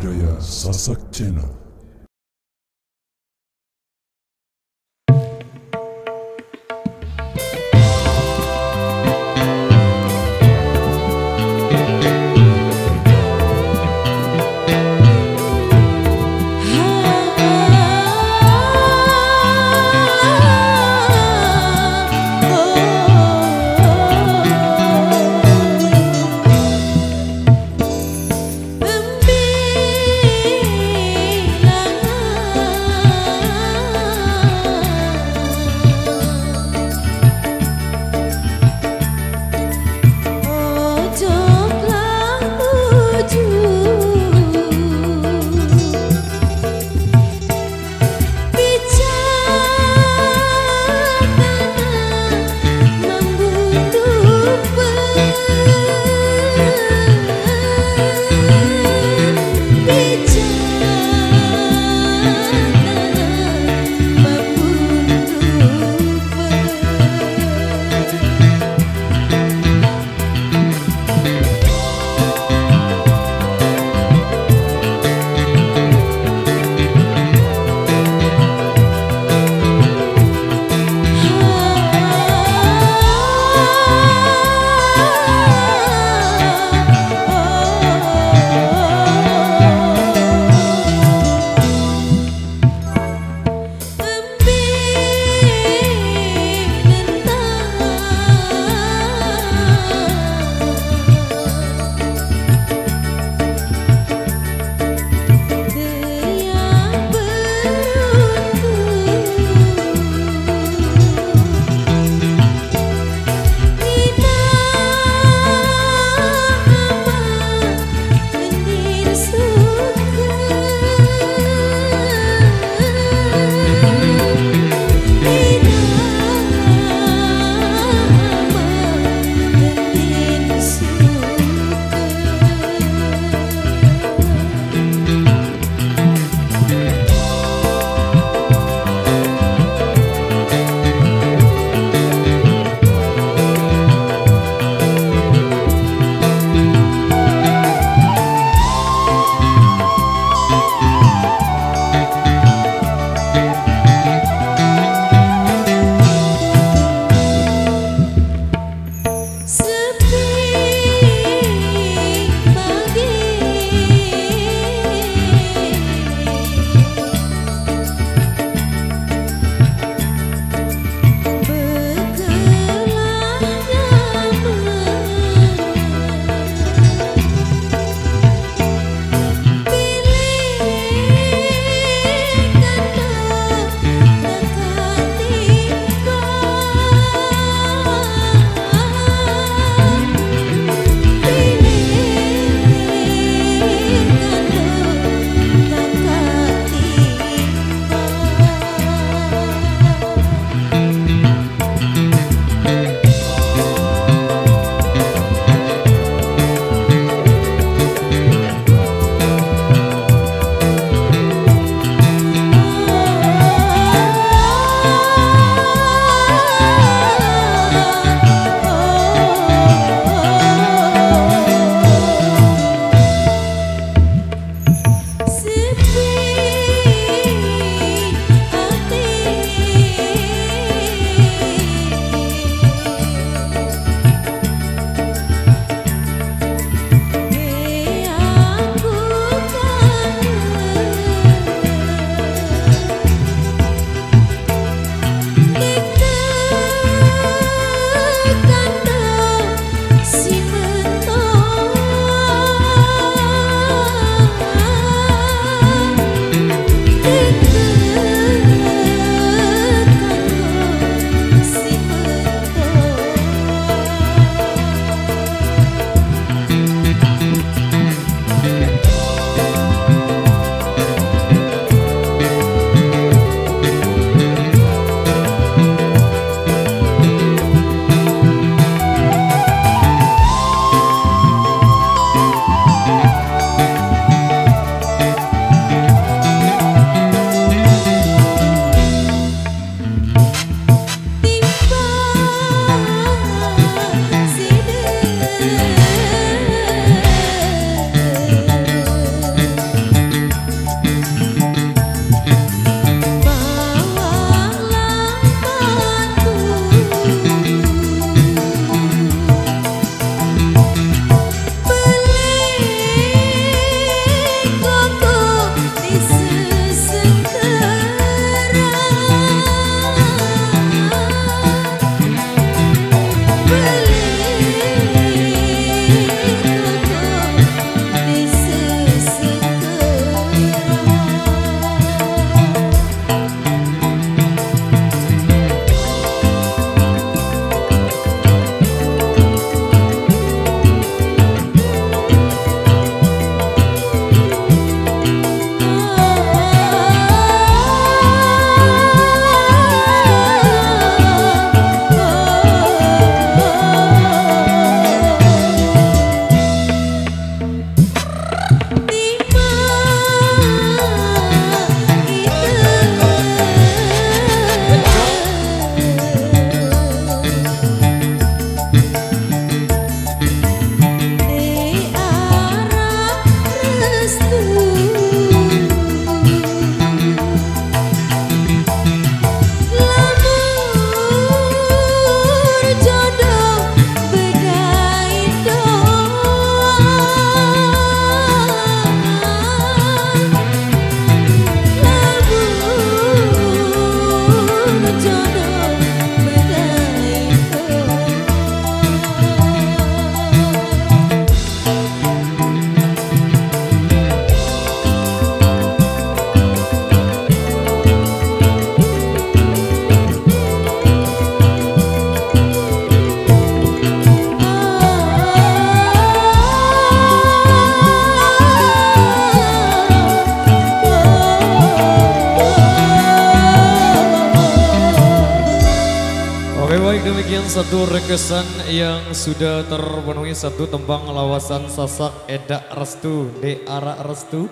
budaya Sasak Channel. Satu rekesan yang sudah terpenuhi satu tembang lawasan sasak edak restu de arak restu